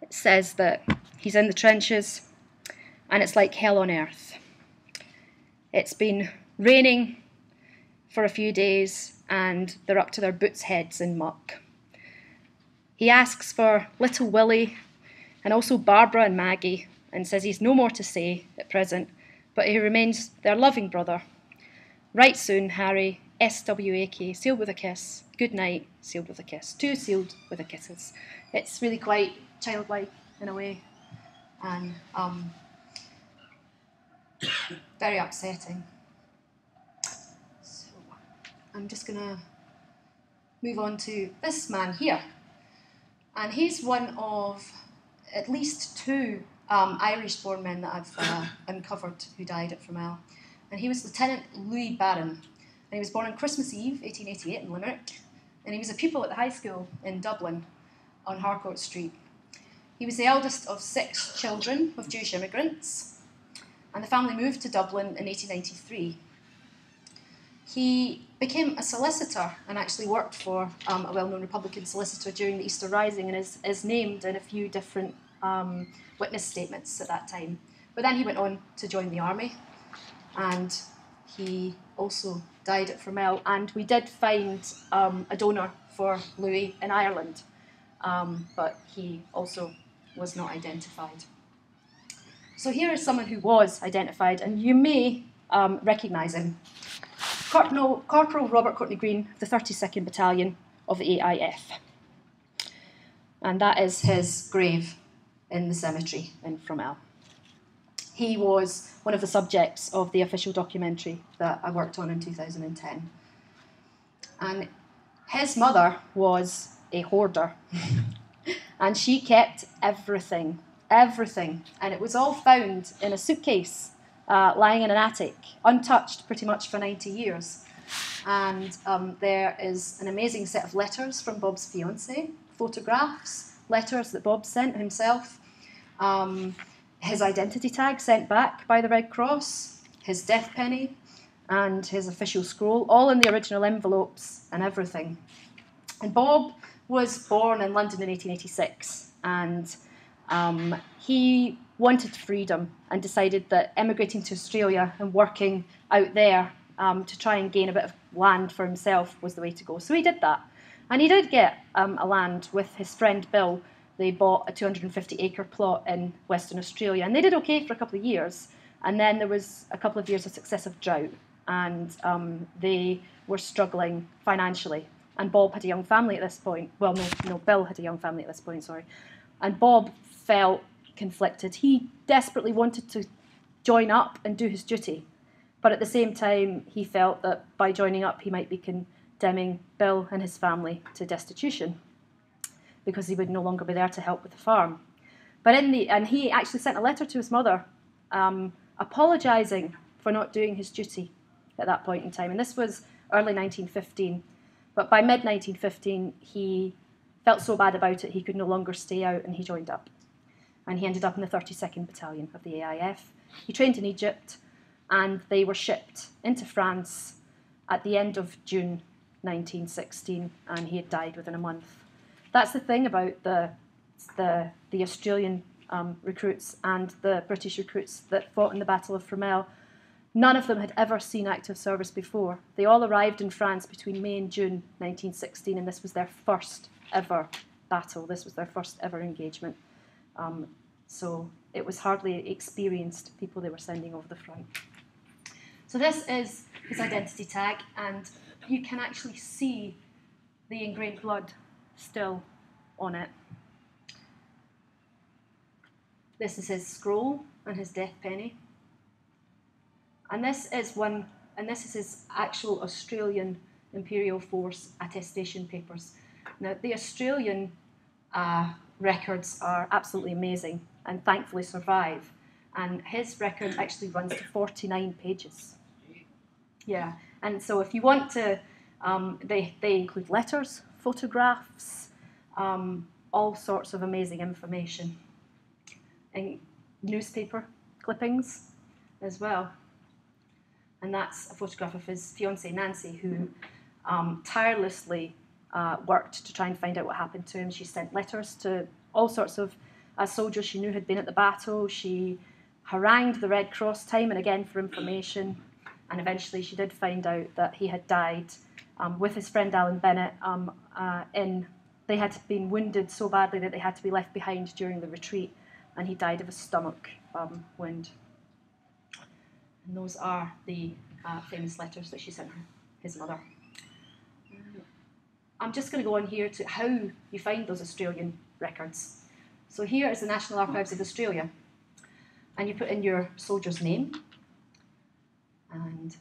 It says that he's in the trenches and it's like hell on earth. It's been raining for a few days and they're up to their boots' heads in muck. He asks for little Willie and also Barbara and Maggie and says he's no more to say at present, but he remains their loving brother Write soon, Harry. SWAK, sealed with a kiss. Good night, sealed with a kiss. Two sealed with a kisses. It's really quite childlike in a way, and um, *coughs* very upsetting. So I'm just gonna move on to this man here, and he's one of at least two um, Irish-born men that I've uh, uncovered who died at Fromelles and he was Lieutenant Louis Barron. And he was born on Christmas Eve, 1888, in Limerick, and he was a pupil at the high school in Dublin on Harcourt Street. He was the eldest of six children of Jewish immigrants, and the family moved to Dublin in 1893. he became a solicitor and actually worked for um, a well known Republican solicitor during the Easter Rising and is, is named in a few different um, witness statements at that time. But then he went on to join the army and he also died at Fromelles. And we did find um, a donor for Louis in Ireland, um, but he also was not identified. So here is someone who was identified, and you may um, recognise him. Corporal, Corporal Robert Courtney Green, the 32nd Battalion of the AIF. And that is his grave in the cemetery in Fromelles. He was one of the subjects of the official documentary that I worked on in 2010. And his mother was a hoarder. *laughs* and she kept everything, everything. And it was all found in a suitcase uh, lying in an attic, untouched pretty much for 90 years. And um, there is an amazing set of letters from Bob's fiance, photographs, letters that Bob sent himself, um, his identity tag sent back by the Red Cross, his death penny, and his official scroll, all in the original envelopes and everything. And Bob was born in London in 1886, and um, he wanted freedom and decided that emigrating to Australia and working out there um, to try and gain a bit of land for himself was the way to go. So he did that. And he did get um, a land with his friend Bill. They bought a 250 acre plot in Western Australia and they did okay for a couple of years. And then there was a couple of years of successive drought and um, they were struggling financially. And Bob had a young family at this point. Well, no, no, Bill had a young family at this point, sorry. And Bob felt conflicted. He desperately wanted to join up and do his duty, but at the same time, he felt that by joining up, he might be condemning Bill and his family to destitution because he would no longer be there to help with the farm. But in the and he actually sent a letter to his mother, um, apologising for not doing his duty at that point in time. And this was early 1915. But by mid 1915, he felt so bad about it he could no longer stay out and he joined up and he ended up in the 32nd Battalion of the AIF. He trained in Egypt, and they were shipped into France at the end of June 1916, and he had died within a month. That's the thing about the the, the Australian um, recruits and the British recruits that fought in the Battle of Fromelles. None of them had ever seen active service before. They all arrived in France between May and June 1916, and this was their first ever battle. This was their first ever engagement. Um, so it was hardly experienced people they were sending over the front. So this is his identity tag, and you can actually see the ingrained blood still on it. This is his scroll and his death penny. And this is one, and this is his actual Australian Imperial Force attestation papers. Now, the Australian uh, records are absolutely amazing and thankfully survive. And his record actually runs to 49 pages. Yeah, and so if you want to, um, they, they include letters, photographs, um, all sorts of amazing information, and newspaper clippings as well. And that's a photograph of his fiancee Nancy, who um, tirelessly uh, worked to try and find out what happened to him. She sent letters to all sorts of uh, soldiers she knew had been at the battle. She harangued the Red Cross time and again for information, and eventually she did find out that he had died um, with his friend Alan Bennett. Um, uh, in they had been wounded so badly that they had to be left behind during the retreat, and he died of a stomach um, wound. And those are the uh, famous letters that she sent her, his mother. I'm just going to go on here to how you find those Australian records. So here is the National Archives of Australia. And you put in your soldier's name and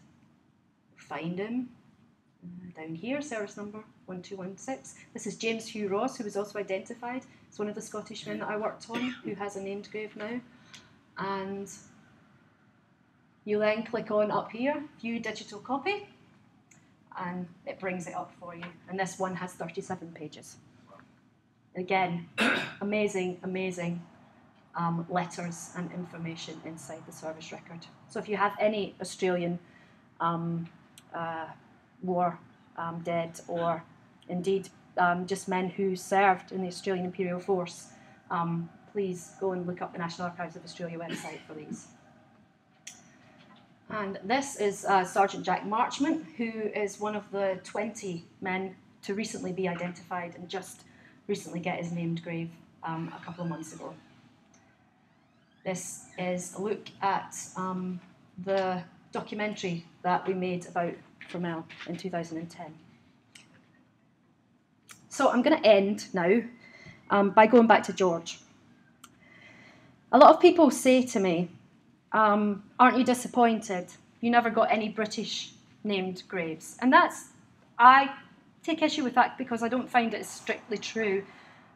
find him uh, down here, service number 1216. This is James Hugh Ross, who was also identified. It's one of the Scottish men that I worked on, who has a named grave now. And you then click on up here, View Digital Copy, and it brings it up for you. And this one has 37 pages. Again, *coughs* amazing, amazing um, letters and information inside the service record. So if you have any Australian um, uh, war um, dead or indeed um, just men who served in the Australian Imperial Force, um, please go and look up the National Archives of Australia website for these. And this is uh, Sergeant Jack Marchment, who is one of the 20 men to recently be identified and just recently get his named grave um, a couple of months ago. This is a look at um, the documentary that we made about Fromelles in 2010. So I'm going to end now um, by going back to George. A lot of people say to me, um, Aren't you disappointed? You never got any British named graves. And that's, I take issue with that because I don't find it strictly true.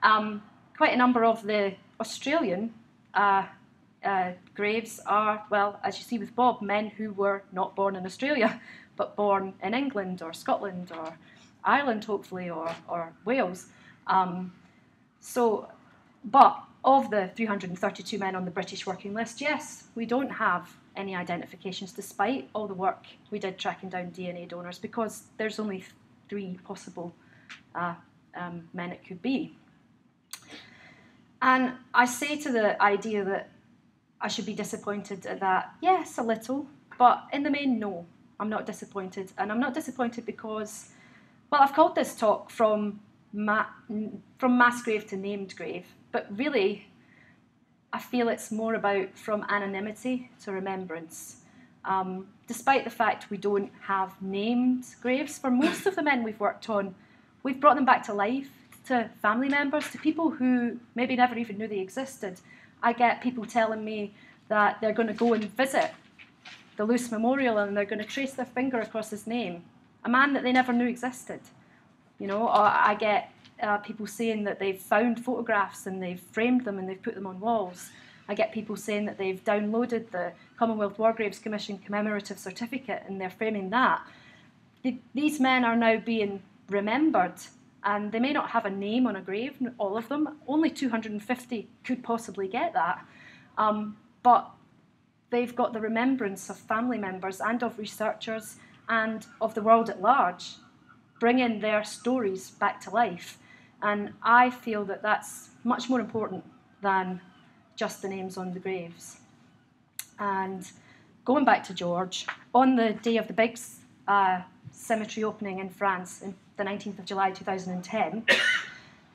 Um, quite a number of the Australian uh, uh, graves are, well, as you see with Bob, men who were not born in Australia, *laughs* but born in England or Scotland or Ireland, hopefully, or, or Wales. Um, so, but of the 332 men on the British working list, yes, we don't have any identifications despite all the work we did tracking down DNA donors because there's only three possible uh, um, men it could be. And I say to the idea that I should be disappointed at that, yes, a little, but in the main, no, I'm not disappointed. And I'm not disappointed because, well, I've called this talk from, ma- from mass grave to named grave, but really, I feel it's more about from anonymity to remembrance. Um, despite the fact we don't have named graves, for most of the men we've worked on, we've brought them back to life, to family members, to people who maybe never even knew they existed. I get people telling me that they're going to go and visit the Loos Memorial and they're going to trace their finger across his name, a man that they never knew existed. You know, or I get uh, people saying that they've found photographs and they've framed them and they've put them on walls. I get people saying that they've downloaded the Commonwealth War Graves Commission commemorative certificate and they're framing that. The, these men are now being remembered and they may not have a name on a grave, all of them. Only 250 could possibly get that. Um, but they've got the remembrance of family members and of researchers and of the world at large, bringing their stories back to life. And I feel that that's much more important than just the names on the graves. And going back to George, on the day of the big uh, cemetery opening in France in the 19th of July 2010,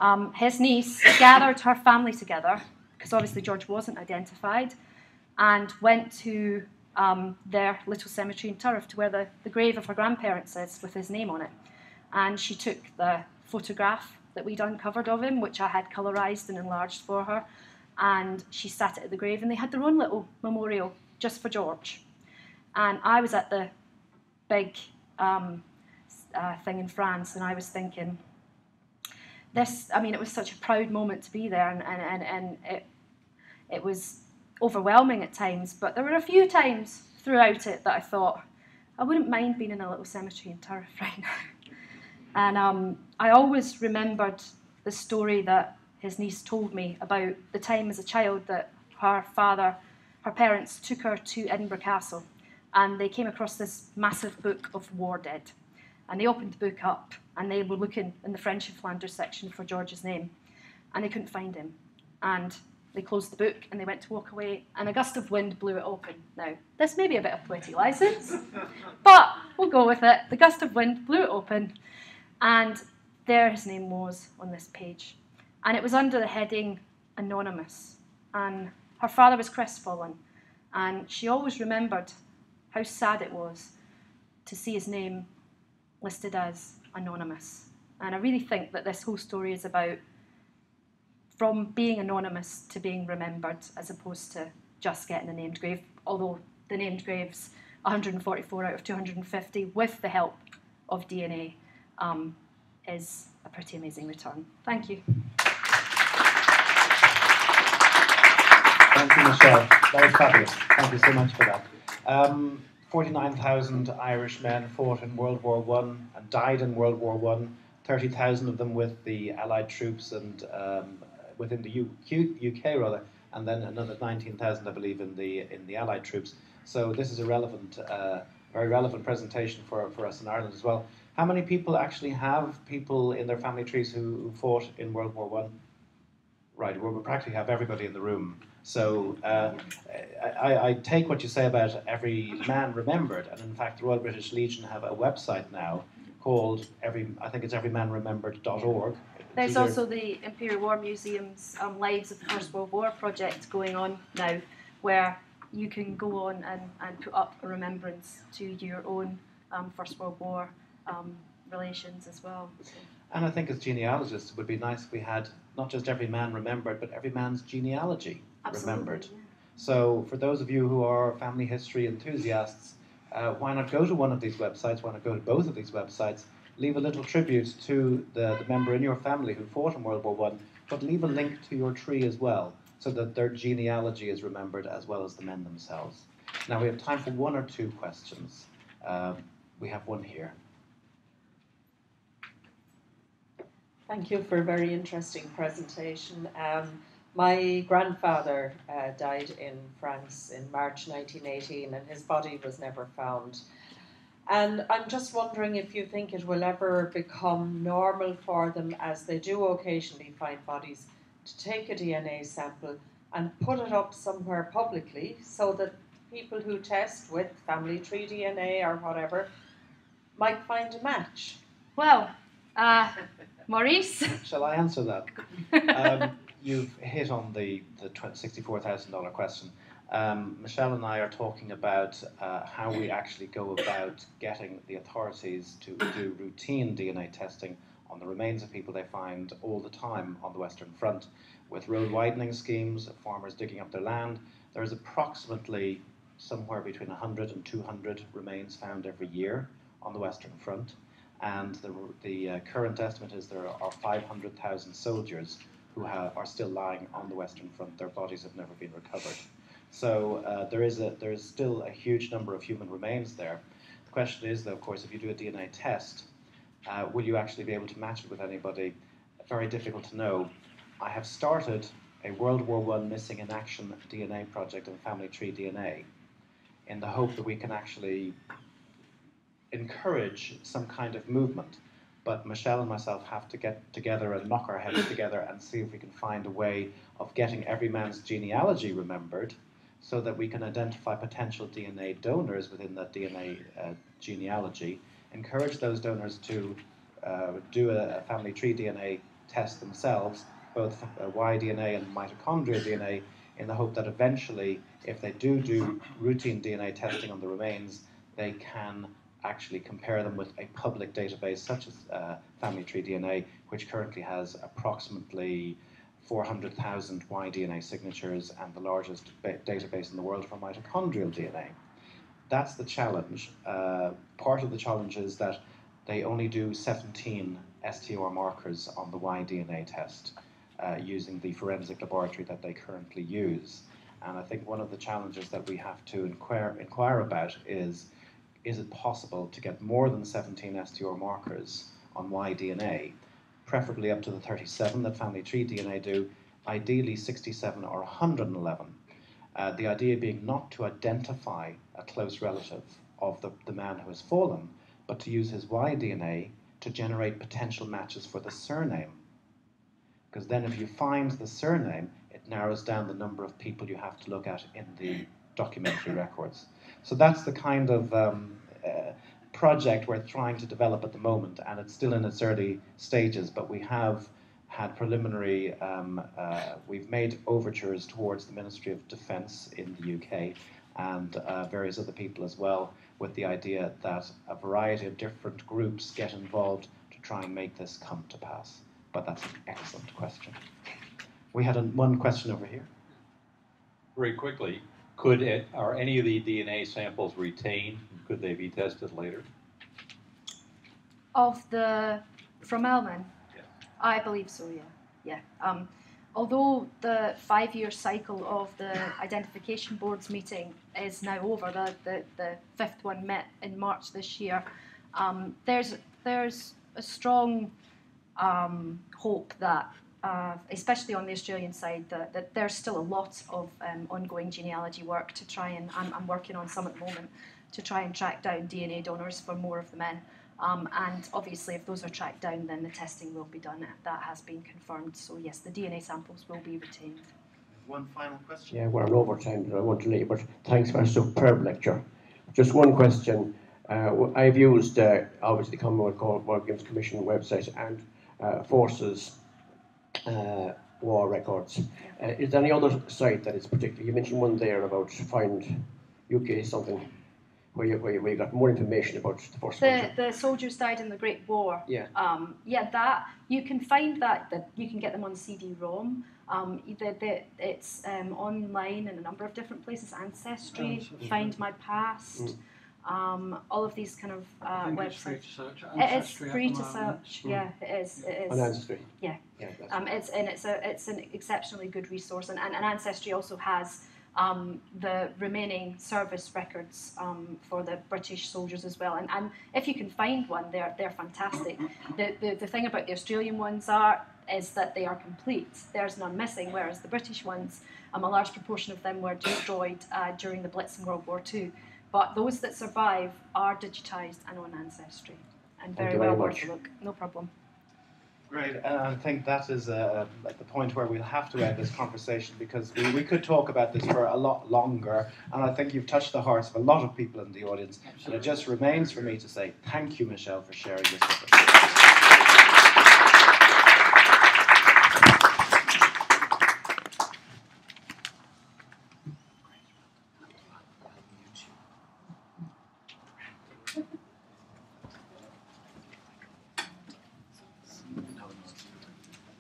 um, his niece gathered her family together, because obviously George wasn't identified, and went to um, their little cemetery in Turriff to where the, the grave of her grandparents is with his name on it. And she took the photograph that we'd uncovered of him, which I had colourised and enlarged for her, and she sat at the grave, and they had their own little memorial just for George. And I was at the big um, uh, thing in France, and I was thinking, this, I mean, it was such a proud moment to be there, and, and, and, and it, it was overwhelming at times, but there were a few times throughout it that I thought, I wouldn't mind being in a little cemetery in Turriff *laughs* right now. And um, I always remembered the story that his niece told me about the time as a child that her father, her parents took her to Edinburgh Castle and they came across this massive book of war dead. And they opened the book up and they were looking in the French and Flanders section for George's name and they couldn't find him. And they closed the book and they went to walk away and a gust of wind blew it open. Now, this may be a bit of poetic license, *laughs* but we'll go with it. The gust of wind blew it open and there his name was on this page. And it was under the heading Anonymous. And her father was crestfallen. And she always remembered how sad it was to see his name listed as Anonymous. And I really think that this whole story is about from being anonymous to being remembered as opposed to just getting a named grave, although the named graves, 144 out of 250, with the help of DNA, um, is a pretty amazing return. Thank you. Thank you, Michelle. Fabulous. Thank you so much for that. Um, 49,000 Irish men fought in World War One and died in World War One. 30,000 of them with the Allied troops and um, within the UK rather, and then another 19,000, I believe, in the in the Allied troops. So this is a relevant uh, very relevant presentation for, for us in Ireland as well. How many people actually have people in their family trees who, who fought in World War One? Right, well, we practically have everybody in the room. So uh, I, I, take what you say about every man remembered, and in fact, the Royal British Legion have a website now called every. I think it's everymanremembered.org. There's also the Imperial War Museum's um, Lives of the First World War project going on now, where you can go on and, and put up a remembrance to your own um, First World War um, relations as well. So. And I think as genealogists, it would be nice if we had not just every man remembered, but every man's genealogy Absolutely, remembered. Yeah. So, for those of you who are family history enthusiasts, uh, why not go to one of these websites? Why not go to both of these websites? Leave a little tribute to the, the member in your family who fought in World War One, but leave a link to your tree as well, so that their genealogy is remembered as well as the men themselves. Now we have time for one or two questions. Uh, we have one here. Thank you for a very interesting presentation. Um, my grandfather uh, died in France in March 1918 and his body was never found. And I'm just wondering if you think it will ever become normal for them, as they do occasionally find bodies, to take a DNA sample and put it up somewhere publicly so that people who test with family tree DNA or whatever might find a match. Well, uh, Maurice? Shall I answer that? *laughs* Um, you've hit on the, the $64,000 question. Um, Michelle and I are talking about uh, how we actually go about getting the authorities to do routine DNA testing on the remains of people they find all the time on the Western Front. With road widening schemes, farmers digging up their land, there's approximately somewhere between 100 and 200 remains found every year on the Western Front and the, the uh, current estimate is there are 500,000 soldiers who have, are still lying on the Western Front. Their bodies have never been recovered. So uh, there is a there is still a huge number of human remains there. The question is, though, of course, if you do a DNA test, uh, will you actually be able to match it with anybody? Very difficult to know. I have started a World War I missing in action DNA project on Family Tree DNA, in the hope that we can actually encourage some kind of movement. But Michelle and myself have to get together and knock our heads together and see if we can find a way of getting every man's genealogy remembered so that we can identify potential DNA donors within that DNA uh, genealogy, encourage those donors to uh, do a, family tree DNA test themselves, both uh, Y DNA and mitochondrial DNA, in the hope that eventually, if they do do routine DNA testing on the remains, they can actually compare them with a public database such as uh, Family Tree DNA, which currently has approximately 400,000 Y-DNA signatures and the largest database in the world for mitochondrial DNA. That's the challenge. Uh, part of the challenge is that they only do 17 STR markers on the Y-DNA test uh, using the forensic laboratory that they currently use. And I think one of the challenges that we have to inquire, inquire about is is it possible to get more than 17 STR markers on Y-DNA, preferably up to the 37 that family tree DNA do, ideally 67 or 111. Uh, the idea being not to identify a close relative of the, the man who has fallen, but to use his Y-DNA to generate potential matches for the surname. Because then if you find the surname, it narrows down the number of people you have to look at in the documentary records. So that's the kind of um, uh, project we're trying to develop at the moment, and it's still in its early stages, but we have had preliminary, um, uh, we've made overtures towards the Ministry of Defence in the UK and uh, various other people as well, with the idea that a variety of different groups get involved to try and make this come to pass. But that's an excellent question. We had a, one question over here. Very quickly, could it, are any of the DNA samples retained? Could they be tested later? Of the Fromelles men? Yeah. I believe so, yeah. Yeah. Um, although the five-year cycle of the *coughs* identification boards meeting is now over, the, the, the fifth one met in March this year, um, there's, there's a strong um, hope that uh, especially on the Australian side, that, that there's still a lot of um, ongoing genealogy work to try and I'm, I'm, working on some at the moment to try and track down DNA donors for more of the men. Um, and obviously, if those are tracked down, then the testing will be done. That has been confirmed. So, yes, the DNA samples will be retained. One final question. Yeah, we're on overtime, I want to leave, but thanks for a superb lecture. Just one question. Uh, w- I've used, uh, obviously, the Commonwealth Court War Graves Commission website and uh, Forces War Records. Uh, is there any other site that is particular? You mentioned one there about Find UK something, where you, where you, where you got more information about the First The, the soldiers died in the Great War. Yeah. Um, yeah, that you can find that that you can get them on CD-ROM. Um, the, the, it's um, online in a number of different places. Ancestry, Find My Past, um, all of these kind of uh, I think it's free websites. to search. It is Ancestry at free to moment. search. Yeah, it is. It is. On Ancestry? Yeah. Yeah, Um, it's and it's a it's an exceptionally good resource, and, and, and Ancestry also has um, the remaining service records um, for the British soldiers as well. And, and if you can find one, they're they're fantastic. The, the the thing about the Australian ones are is that they are complete. There's none missing, whereas the British ones, um, a large proportion of them were destroyed uh, during the Blitz in World War Two. But those that survive are digitised and on Ancestry, and very well worth a look. No problem. Great, and I think that is uh, at the point where we'll have to end this conversation because we, we could talk about this for a lot longer, and I think you've touched the hearts of a lot of people in the audience. And it just remains for me to say thank you, Michelle, for sharing this with us.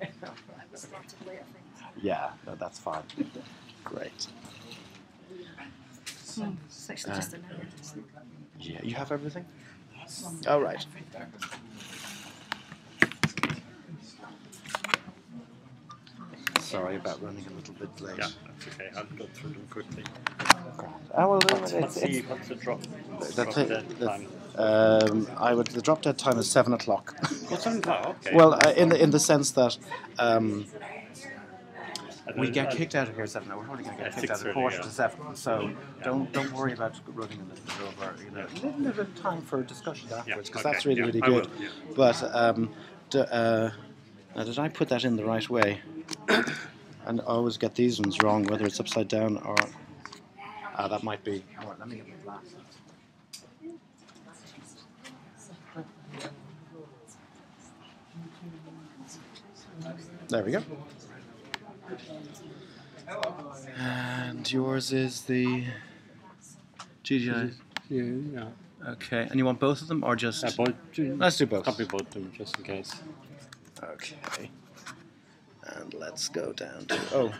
I was started late, I think. Yeah, no, that's fine. Great. Hmm, it's actually just a minute. Yeah, you have everything? All right. Sorry about running a little bit late. Yeah, that's okay. I'll go through them quickly. Oh, well, What's, it's, what's, the, it's, what's the drop? that's drop it. dead The- time? um, I would. The drop dead time is seven o'clock. Oh, seven o'clock, okay. well, uh, in the in the sense that um, And we get I'll- kicked out of here at seven. We're probably going to get kicked out at 6:30, quarter yeah. to seven. So don't don't worry about running a little bit over. You know, a little bit of time for discussion afterwards because okay, that's really yeah, really good. will, yeah. But um, d- uh, now did I put that in the right way? *coughs* and I always get these ones wrong, whether it's upside down or. Ah, that might be. Oh, let me get my glasses. There we go. And yours is the GGI. Yeah, yeah. Okay, and you want both of them or just? Uh, both, Let's do both. Copy both of them just in case. Okay. And let's go down to. Oh,